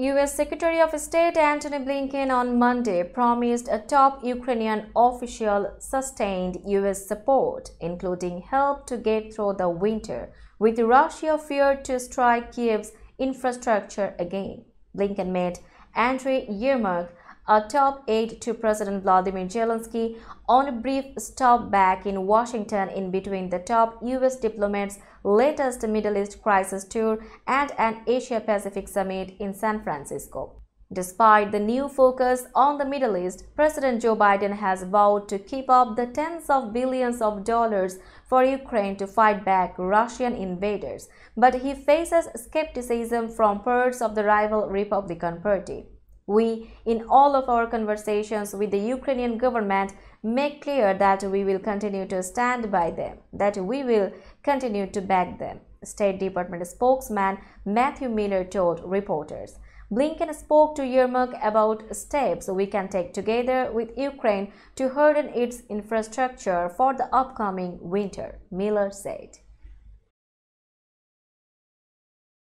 U.S. Secretary of State Antony Blinken on Monday promised a top Ukrainian official sustained U.S. support, including help to get through the winter, with Russia feared to strike Kiev's infrastructure again. Blinken met Andrei Yermak a top aide to President Vladimir Zelensky on a brief stop back in Washington in between the top U.S. diplomats' latest Middle East crisis tour and an Asia-Pacific summit in San Francisco. Despite the new focus on the Middle East, President Joe Biden has vowed to keep up the tens of billions of dollars for Ukraine to fight back Russian invaders, but he faces skepticism from parts of the rival Republican Party. We, in all of our conversations with the Ukrainian government, make clear that we will continue to stand by them, that we will continue to back them, State Department spokesman Matthew Miller told reporters. Blinken spoke to Yermak about steps we can take together with Ukraine to harden its infrastructure for the upcoming winter, Miller said.